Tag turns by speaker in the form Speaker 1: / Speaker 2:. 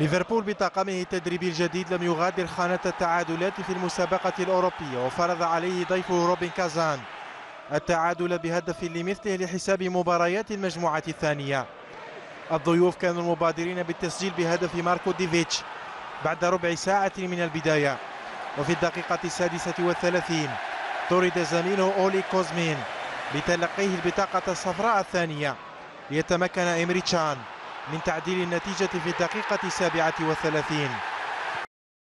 Speaker 1: ليفربول بطاقمه التدريبي الجديد لم يغادر خانة التعادلات في المسابقة الأوروبية وفرض عليه ضيفه روبن كازان التعادل بهدف لمثله لحساب مباريات المجموعة الثانية. الضيوف كانوا المبادرين بالتسجيل بهدف ماركو ديفيتش بعد ربع ساعة من البداية. وفي الدقيقة السادسة والثلاثين طرد زميله أولي كوزمين بتلقيه البطاقة الصفراء الثانية. ليتمكن إمري تشان. من تعديل النتيجة في الدقيقة السابعة والثلاثين.